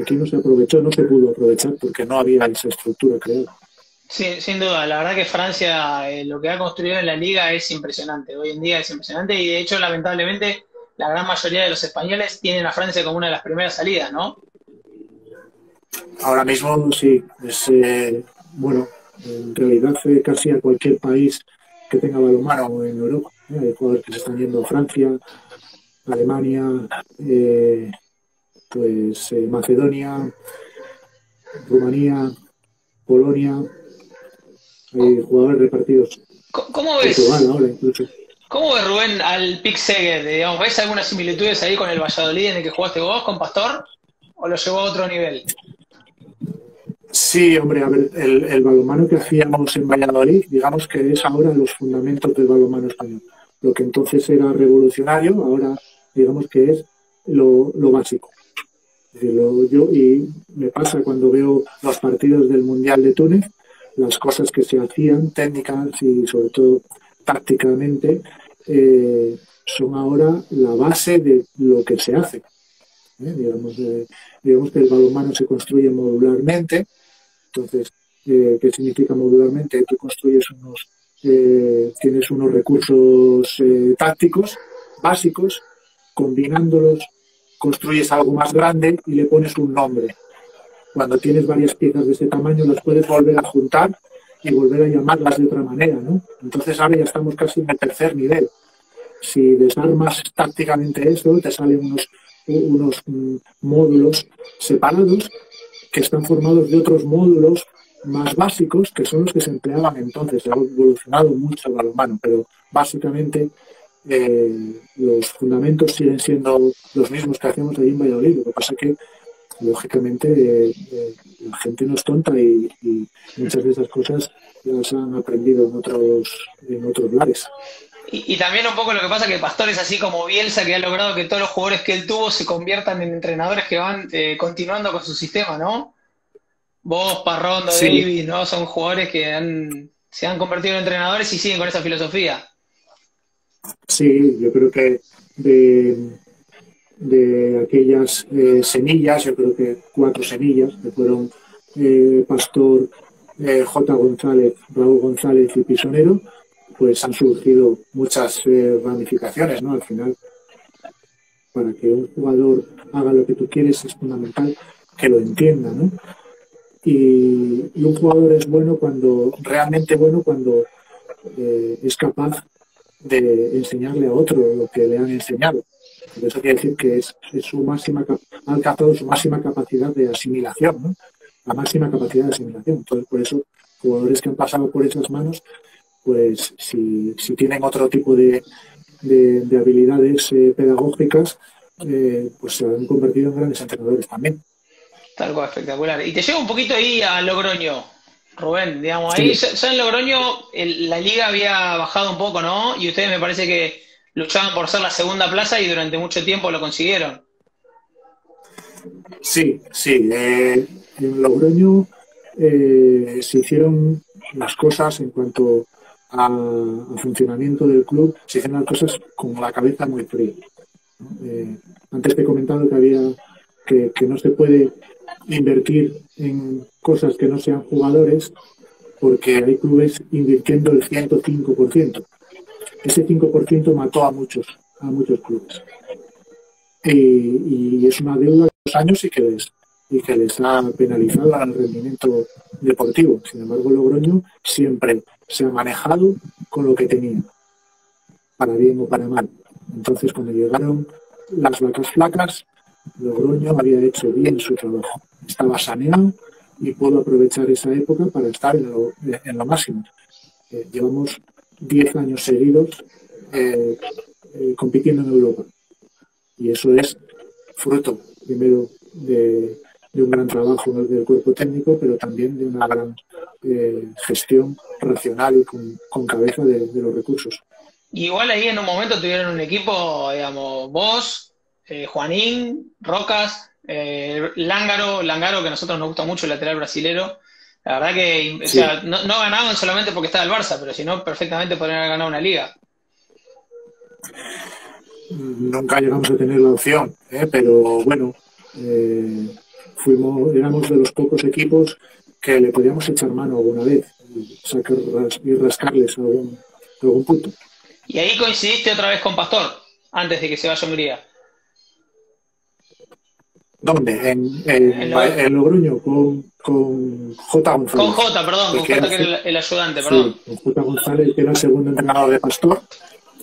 S2: aquí no se aprovechó, no se pudo aprovechar porque no había esa estructura creada.
S1: Sí, sin duda, la verdad que Francia eh, lo que ha construido en la liga es impresionante, hoy en día es impresionante y de hecho lamentablemente la gran mayoría de los españoles tienen a Francia como una de las primeras salidas, ¿no?
S2: Ahora mismo sí, es eh, bueno, en realidad eh, casi a cualquier país que tenga balonmano en Europa, hay jugadores que se están yendo a Francia, Alemania, pues Macedonia, Rumanía, Polonia, jugadores repartidos.
S1: ¿Cómo ves? ¿Cómo ves, Rubén, al Pick Digamos, ¿Ves algunas similitudes ahí con el Valladolid en el que jugaste vos, con Pastor? ¿O lo llevó a otro nivel?
S2: Sí, hombre, a ver, el, el balonmano que hacíamos en Valladolid, digamos que es ahora los fundamentos del balonmano español. Lo que entonces era revolucionario, ahora digamos que es lo, básico. yo, y me pasa cuando veo los partidos del Mundial de Túnez, las cosas que se hacían, técnicas y sobre todo tácticamente, eh, son ahora la base de lo que se hace. ¿eh? Digamos, eh, digamos, que el balonmano se construye modularmente. Entonces, ¿qué significa modularmente? Tú construyes unos, tienes unos recursos tácticos básicos, combinándolos, construyes algo más grande y le pones un nombre cuando tienes varias piezas de ese tamaño, las puedes volver a juntar y volver a llamarlas de otra manera, ¿no? Entonces ahora ya estamos casi en el tercer nivel. Si desarmas tácticamente eso, te salen unos, unos mm, módulos separados que están formados de otros módulos más básicos que son los que se empleaban entonces. Ha evolucionado mucho el balonmano, pero básicamente eh, los fundamentos siguen siendo los mismos que hacíamos allí en Valladolid. Lo que pasa que lógicamente eh, eh, la gente no es tonta y, muchas de esas cosas las han aprendido en otros, en otros lugares.
S1: Y, también un poco lo que pasa que Pastor es así como Bielsa, que ha logrado que todos los jugadores que él tuvo se conviertan en entrenadores que van continuando con su sistema, ¿no? Vos, Parrondo, David, ¿no? Son jugadores que han, se han convertido en entrenadores y siguen con esa filosofía.
S2: Sí, yo creo que de, de aquellas eh, semillas, yo creo que cuatro semillas, que fueron eh, Pastor, eh, J. González, Raúl González y Pisonero, pues han surgido muchas ramificaciones, ¿no? Al final, para que un jugador haga lo que tú quieres es fundamental que lo entienda, ¿no? Y, un jugador es bueno cuando, realmente bueno cuando es capaz de enseñarle a otro lo que le han enseñado eso quiere decir que es, su máxima, ha alcanzado su máxima capacidad de asimilación, ¿no? la máxima capacidad de asimilación. Entonces, por eso, jugadores que han pasado por esas manos, pues si, tienen otro tipo de, habilidades eh, pedagógicas, eh, pues se han convertido en grandes entrenadores también.
S1: Tal cual, espectacular. Y te llevo un poquito ahí a Logroño, Rubén, digamos, ahí ya en Logroño la liga había bajado un poco, ¿no? Y ustedes me parece que luchaban por ser la segunda plaza y durante mucho tiempo lo consiguieron.
S2: Sí, sí. Eh, en Logroño eh, se hicieron las cosas en cuanto al funcionamiento del club, se hicieron las cosas con la cabeza muy fría. Eh, antes te he comentado que había que, que no se puede invertir en cosas que no sean jugadores porque hay clubes invirtiendo el 105% ese 5% mató a muchos, a muchos clubes. Y, es una deuda de dos años y que les, y que les ha penalizado al rendimiento deportivo. Sin embargo, Logroño siempre se ha manejado con lo que tenía, para bien o para mal. Entonces, cuando llegaron las vacas flacas, Logroño había hecho bien su trabajo. Estaba saneado y pudo aprovechar esa época para estar en lo, máximo. Eh, llevamos 10 años seguidos eh, eh, compitiendo en Europa. Y eso es fruto, primero, de, un gran trabajo del cuerpo técnico, pero también de una gran gestión racional y con, cabeza de, los recursos.
S1: Igual ahí en un momento tuvieron un equipo, digamos, vos, Juanín, Rocas, Lángaro, Lángaro, que a nosotros nos gusta mucho el lateral brasilero, la verdad que no, ganaban solamente porque estaba el Barça, pero si no, perfectamente podrían haber ganado una liga.
S2: Nunca llegamos a tener la opción, ¿eh? pero bueno, eh, fuimos, éramos de los pocos equipos que le podíamos echar mano alguna vez y, sacar, y rascarles algún, algún punto.
S1: Y ahí coincidiste otra vez con Pastor, antes de que se vaya a Hungría.
S2: ¿Dónde? En, en, Logroño, con, con J. González.
S1: Con J, perdón, con J, que era el, ayudante, perdón.
S2: Sí, con J. González, que era el segundo entrenador de Pastor.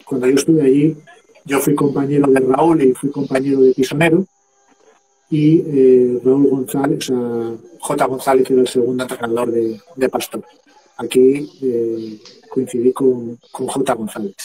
S2: Cuando yo estuve allí, yo fui compañero de Raúl y fui compañero de Pisonero. Y eh, Raúl González, o sea, J. González, que era el segundo entrenador de, de Pastor. Aquí eh, coincidí con, con J. González.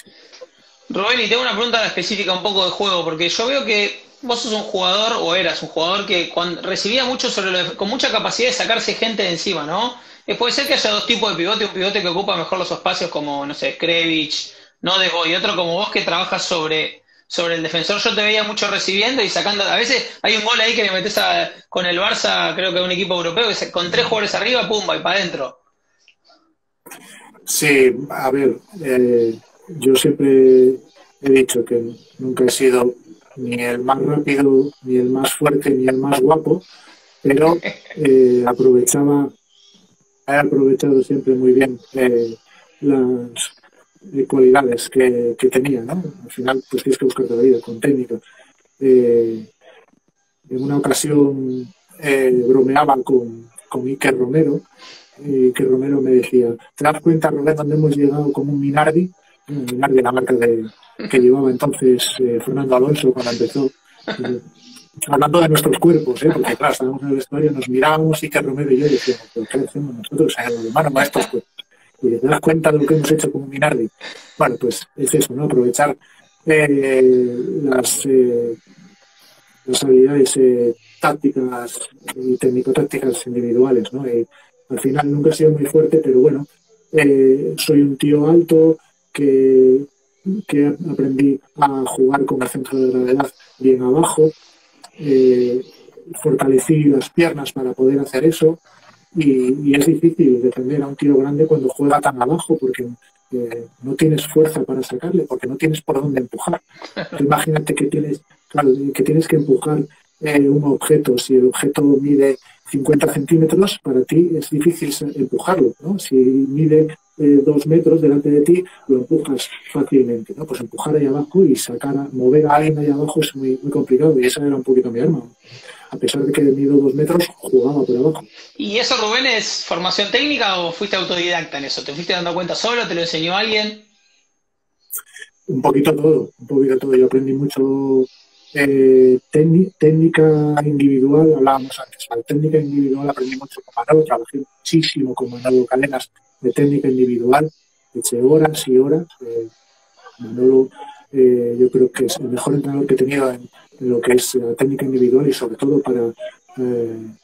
S1: Rubén, y tengo una pregunta específica un poco de juego, porque yo veo que vos sos un jugador, o eras un jugador que cuando, recibía mucho sobre con mucha capacidad de sacarse gente de encima, ¿no? Eh, puede ser que haya dos tipos de pivote, un pivote que ocupa mejor los espacios como, no sé, Krevich, no y otro como vos que trabajas sobre, sobre el defensor. Yo te veía mucho recibiendo y sacando. A veces hay un gol ahí que le metes con el Barça, creo que un equipo europeo, que con tres jugadores arriba, pumba, y para adentro.
S2: Sí, a ver, eh, yo siempre he dicho que nunca he sido ni el más rápido, ni el más fuerte, ni el más guapo, pero eh, aprovechaba, he aprovechado siempre muy bien eh, las cualidades que, tenía, ¿no? Al final, pues tienes que buscar la vida con técnica. en una ocasión bromeaba con, con Iker Romero, y que Romero me decía, ¿te das cuenta, Rubén, dónde hemos llegado como un Minardi? Minardi, la marca de, que llevaba entonces eh, Fernando Alonso cuando empezó. Eh, hablando de nuestros cuerpos, ¿eh? porque claro, estábamos en el vestuario, nos mirábamos y que Romero y yo decíamos, ¿pero qué hacemos nosotros? O sea, los hermanos maestros, pues, y te das cuenta de lo que hemos hecho como Minardi. Bueno, pues es eso, ¿no? Aprovechar las, las habilidades tácticas y técnico-tácticas individuales, ¿no? Al final nunca he sido muy fuerte, pero bueno, soy un tío alto que, que aprendí a jugar con el centro de gravedad bien abajo. Eh, fortalecí las piernas para poder hacer eso y, es difícil defender a un tío grande cuando juega tan abajo porque eh, no tienes fuerza para sacarle, porque no tienes por dónde empujar. imagínate que tienes, que tienes que empujar un objeto, si el objeto mide 50 centímetros, para ti es difícil empujarlo, ¿no? Si mide eh, dos metros delante de ti, lo empujas fácilmente, ¿no? Pues empujar ahí abajo y sacar, mover a alguien ahí abajo es muy, muy complicado y esa era un poquito mi arma. A pesar de que mido dos metros, jugaba por abajo.
S1: ¿Y eso, Rubén, es formación técnica o fuiste autodidacta en eso? ¿Te fuiste dando cuenta solo? ¿Te lo enseñó alguien?
S2: Un poquito todo, un poquito todo. Yo aprendí mucho eh, técnica individual, hablábamos antes, la técnica individual aprendí mucho con Manolo, trabajé muchísimo con Manolo Calenas de técnica individual, eché horas y horas. Eh, Manolo eh, yo creo que es el mejor entrenador que he tenido en, lo que es la técnica individual y sobre todo para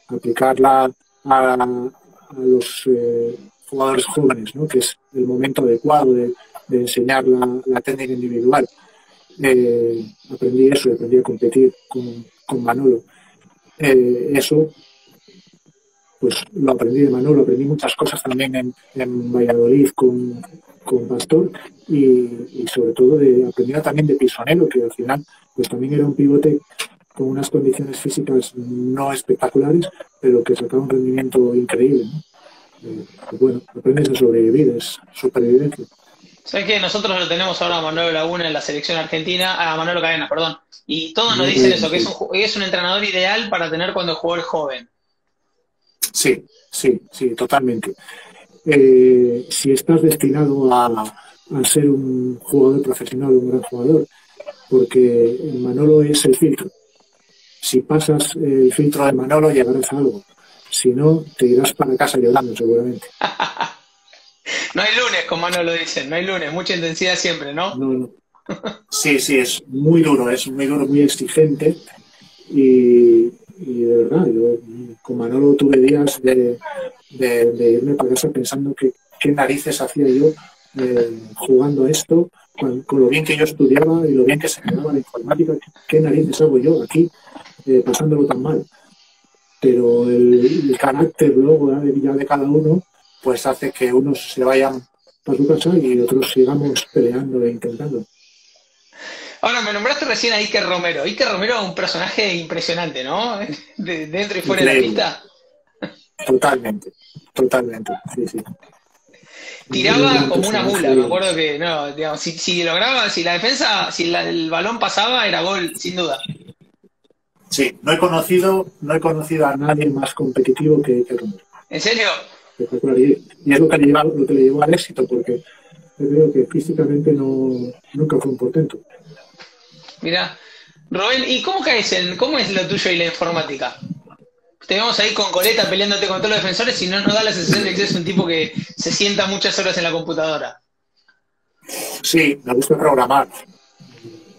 S2: aplicarla a, los jugadores jóvenes, ¿no? que es el momento adecuado de, enseñar la técnica individual eh, aprendí eso, aprendí a competir con, con Manolo. Eh, eso, pues lo aprendí de Manolo, aprendí muchas cosas también en, en Valladolid con, con Pastor y, sobre todo de, aprendí también de Pisonero, que al final pues también era un pivote con unas condiciones físicas no espectaculares, pero que sacaba un rendimiento increíble. Eh, bueno, aprendes a sobrevivir, es supervivencia.
S1: Sabes que nosotros lo tenemos ahora a Manuel Laguna en la selección argentina, a Manuel Cadena, perdón, y todos nos dicen eso, que es un, es un entrenador ideal para tener cuando el jugador es joven.
S2: Sí, sí, sí, totalmente. Eh, si estás destinado a, a, ser un jugador profesional, un gran jugador, porque Manolo es el filtro. Si pasas el filtro de Manolo llegarás a algo. Si no, te irás para casa llorando seguramente.
S1: No hay lunes, como no lo dicen, no hay lunes, mucha intensidad siempre, ¿no?
S2: No, no. Sí, sí, es muy duro, es muy duro, muy exigente. Y, de verdad, yo con Manolo tuve días de, irme para casa pensando que qué narices hacía yo eh, jugando esto, con, lo bien que yo estudiaba y lo bien que se me daba la informática, qué narices hago yo aquí eh, pasándolo tan mal. Pero el, carácter luego ya de cada uno pues hace que unos se vayan para su casa y otros sigamos peleando e intentando.
S1: Ahora, me nombraste recién a Iker Romero. Iker Romero es un personaje impresionante, ¿no? De, dentro y fuera de la pista.
S2: Totalmente, totalmente, sí, sí.
S1: Tiraba como una mula, me acuerdo que, no, digamos, si, si lograba, si la defensa, si el balón pasaba, era gol, sin duda.
S2: Sí, no he conocido, no he conocido a nadie más competitivo que, que Romero.
S1: ¿En serio?
S2: Y es lo que le llevó, lo que le llevó al éxito, porque yo creo que físicamente no, nunca fue un portento.
S1: Mira, Robel, ¿y cómo caes en, cómo es lo tuyo y la informática? Te vemos ahí con coleta peleándote con todos los defensores y no nos da la sensación de que eres un tipo que se sienta muchas horas en la computadora.
S2: Sí, me gusta programar.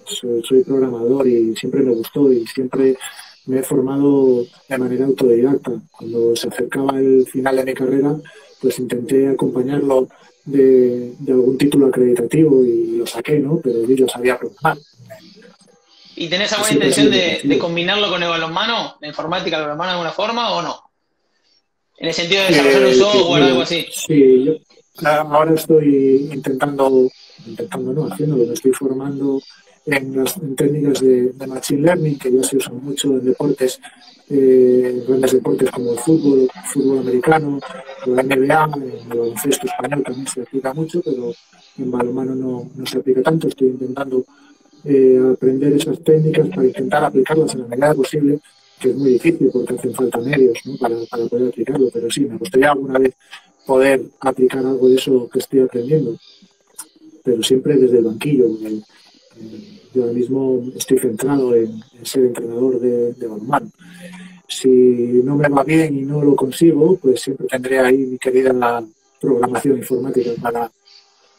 S2: Soy, programador y siempre me gustó y siempre me he formado de manera autodidacta. Cuando se acercaba el final de mi carrera, pues intenté acompañarlo de, algún título acreditativo y lo saqué, ¿no? Pero yo sabía programar.
S1: ¿Y tenés alguna intención de, combinarlo con el balonmano, la informática, el balonmano de alguna forma o no? En el sentido de desarrollar un eh, software o algo así.
S2: Sí, yo ahora estoy intentando, intentando no, haciéndolo, me estoy formando en las técnicas de, Machine Learning, que ya se usan mucho en deportes, eh, grandes deportes como el fútbol, fútbol americano, la NBA, en el baloncesto español también se aplica mucho, pero en balonmano no, no se aplica tanto. Estoy intentando eh, aprender esas técnicas para intentar aplicarlas en la medida posible, que es muy difícil porque hacen falta medios para, para poder aplicarlo, pero sí, me gustaría alguna vez poder aplicar algo de eso que estoy aprendiendo, pero siempre desde el banquillo. Porque, yo ahora mismo estoy centrado en, ser entrenador de, de balonmano. Si no me va bien y no lo consigo, pues siempre tendré ahí mi querida la programación informática para,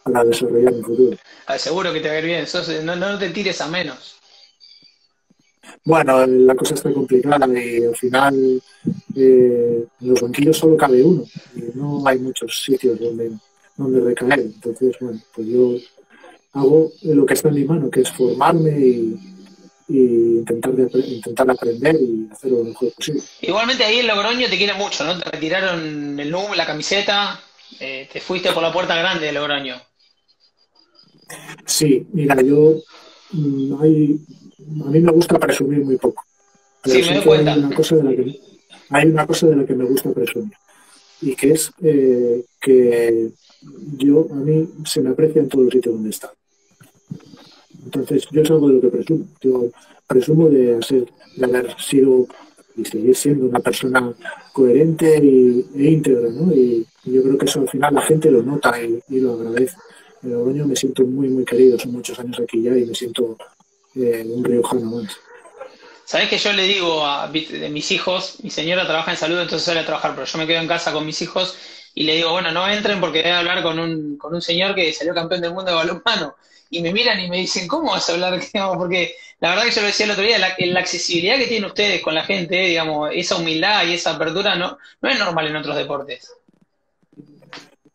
S2: para desarrollar mi futuro.
S1: Ah, seguro que te va a ir bien, no, no te tires a menos.
S2: Bueno, la cosa está complicada y al final eh, en los banquillos solo cabe uno y no hay muchos sitios donde, donde recaer. Entonces, bueno, pues yo hago lo que está en mi mano, que es formarme y, intentar, intentar aprender y hacerlo lo mejor posible.
S1: Igualmente ahí en Logroño te quieren mucho, ¿no? Te retiraron el NUM, la camiseta, eh, te fuiste por la puerta grande de Logroño.
S2: Sí, mira, yo mm, hay, a mí me gusta presumir muy poco.
S1: sí, me doy cuenta.
S2: Hay una, cosa de la que, hay una cosa de la que me gusta presumir y que es eh, que yo, a mí, se me aprecia en todos los sitios donde está. Entonces, yo es algo de lo que presumo. Yo presumo de, de haber sido y seguir siendo una persona coherente y, e íntegra, ¿no? Y, yo creo que eso al final la gente lo nota y, lo agradece. En Logroño me siento muy, muy querido, son muchos años aquí ya y me siento eh, un riojano más.
S1: Sabes que yo le digo a de mis hijos, mi señora trabaja en salud, entonces sale a trabajar, pero yo me quedo en casa con mis hijos y le digo, bueno, no entren porque voy a hablar con un, con un señor que salió campeón del mundo de balonmano y me miran y me dicen, ¿cómo vas a hablar? Porque la verdad que yo lo decía el otro día, la, la accesibilidad que tienen ustedes con la gente, digamos, esa humildad y esa apertura no, no es normal en otros deportes.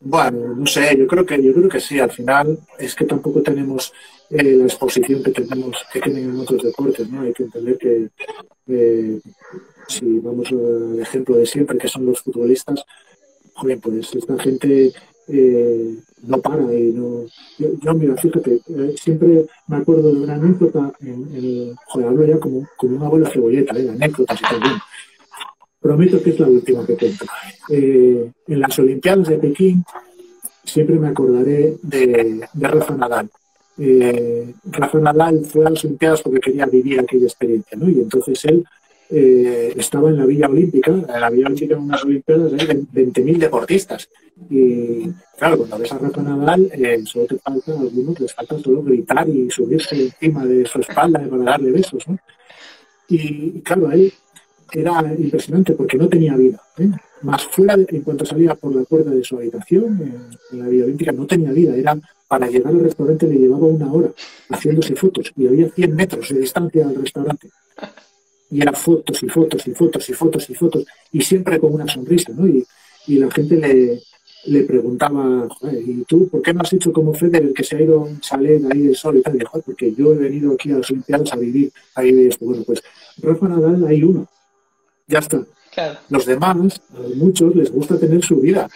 S2: Bueno, no sé, yo creo que yo creo que sí. Al final es que tampoco tenemos eh, la exposición que tenemos que tienen en otros deportes, ¿no? Hay que entender que eh, si vamos al ejemplo de siempre, que son los futbolistas, joder, pues esta gente eh, no para y no... Yo, mira, fíjate, eh, siempre me acuerdo de una anécdota, en, el, joder, hablo ya como, como un abuelo cebolleta, ¿eh? anécdotas y todo. Prometo que es la última que cuento. Eh, en las Olimpiadas de Pekín siempre me acordaré de, de Rafa Nadal. Rafa Nadal fue a las Olimpiadas porque quería vivir aquella experiencia, ¿no? Y entonces él eh, estaba en la Villa Olímpica, en la Villa Olímpica en unas Olimpiadas hay 20.000 deportistas. Y claro, cuando ves a Rafa Nadal, eh, solo te falta, a algunos les falta solo gritar y subirse encima de su espalda para darle besos. ¿no? Y claro, él era impresionante porque no tenía vida. ¿eh? Más fuera, en cuanto salía por la puerta de su habitación, en, la Villa Olímpica, no tenía vida. Era para llegar al restaurante le llevaba una hora haciéndose fotos y había 100 metros de distancia al restaurante y eran fotos y fotos y fotos y fotos y fotos, y siempre con una sonrisa, ¿no? Y, la gente le, le preguntaba, ¿y tú por qué no has hecho como Federer que se ha ido a un chalet ahí del sol y tal? Y porque yo he venido aquí a las Olimpiadas a vivir, a vivir esto. Bueno, pues Rafa Nadal hay uno, ya está. Los demás, a muchos les gusta tener su vida.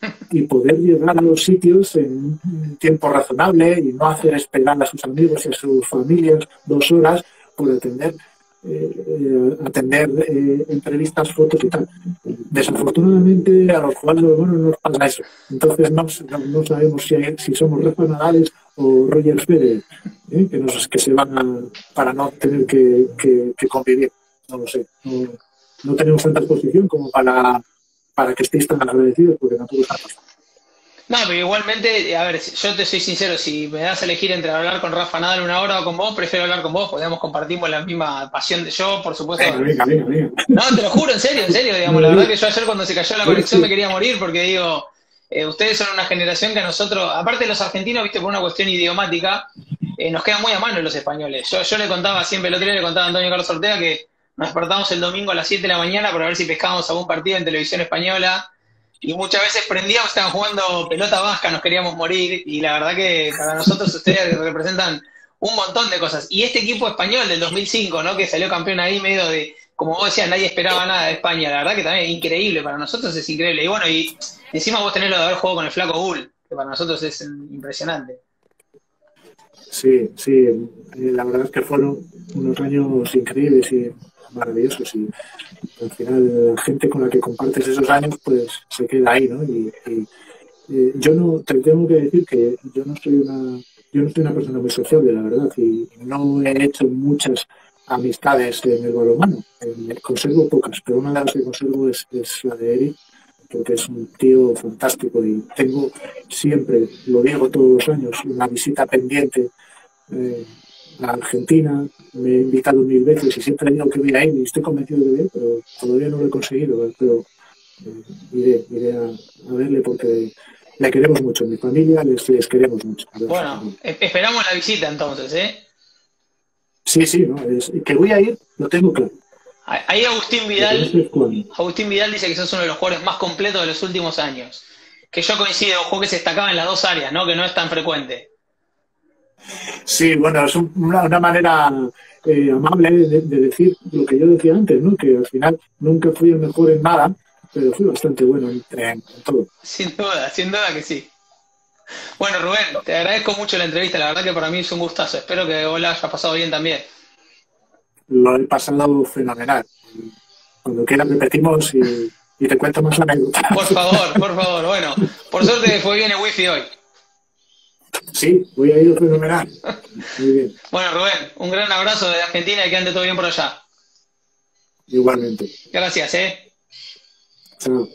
S2: y poder llegar a los sitios en tiempo razonable y no hacer esperar a sus amigos y a sus familias dos horas por atender eh, atender eh, entrevistas, fotos y tal. Desafortunadamente a los jugadores bueno, nos pasa eso. Entonces no, no, sabemos si, si somos Rafa Nadales o Roger Federer, ¿eh? que, nos, que se van a, para no tener que, que, convivir. No lo sé. No, tenemos tanta exposición como para, para que estéis tan agradecidos porque no puedo estar
S1: no, pero igualmente, a ver, yo te soy sincero, si me das a elegir entre hablar con Rafa Nadal una hora o con vos, prefiero hablar con vos, podemos compartimos la misma pasión de yo, por supuesto. No, te lo juro, en serio, en serio, digamos, la verdad que yo ayer cuando se cayó la conexión me quería morir porque digo, eh, ustedes son una generación que a nosotros, aparte de los argentinos, viste, por una cuestión idiomática, eh, nos quedan muy a mano los españoles. Yo, yo le contaba siempre, el otro día le contaba a Antonio Carlos Ortega que nos despertamos el domingo a las 7 de la mañana para ver si pescábamos algún partido en televisión española y muchas veces prendíamos, estaban jugando pelota vasca, nos queríamos morir, y la verdad que para nosotros ustedes representan un montón de cosas. Y este equipo español del 2005, ¿no? Que salió campeón ahí medio de, como vos decías, nadie esperaba nada de España, la verdad que también es increíble, para nosotros es increíble. Y bueno, y encima vos tenés lo de haber jugado con el flaco Bull, que para nosotros es impresionante.
S2: Sí, sí, eh, la verdad es que fueron unos años increíbles y maravillosos y al final la gente con la que compartes esos años pues se queda ahí, ¿no? Y, yo no te tengo que decir que yo no soy una yo no soy una persona muy sociable, la verdad, y no he hecho muchas amistades en el balonmano. Eh, conservo pocas, pero una de las que conservo es, la de Eric, porque es un tío fantástico y tengo siempre, lo digo todos los años, una visita pendiente eh, a Argentina, me he invitado mil veces y siempre digo que voy a ir y estoy convencido de que pero todavía no lo he conseguido, pero eh, iré, iré a, verle porque le queremos mucho, mi familia les, les queremos mucho.
S1: Bueno, esperamos la visita entonces, ¿eh?
S2: Sí, sí, no, es, que voy a ir, lo tengo claro.
S1: Ahí Agustín Vidal, Agustín Vidal dice que sos uno de los jugadores más completos de los últimos años. Que yo coincido, juego que se destacaba en las dos áreas, ¿no? Que no es tan frecuente.
S2: Sí, bueno, es una, manera eh, amable de, decir lo que yo decía antes, ¿no? Que al final nunca fui el mejor en nada, pero fui bastante bueno en, todo.
S1: Sin duda, sin duda que sí. Bueno, Rubén, te agradezco mucho la entrevista, la verdad que para mí es un gustazo. Espero que vos la hayas pasado bien también.
S2: Lo he pasado fenomenal. Cuando quieras repetimos y, y te cuento más anécdotas.
S1: Por favor, por favor. Bueno, por suerte fue bien el wifi hoy.
S2: Sí, voy a ir fenomenal. Muy bien.
S1: Bueno, Rubén, un gran abrazo de Argentina y que ande todo bien por allá.
S2: Igualmente.
S1: Gracias, ¿eh?
S2: Chao.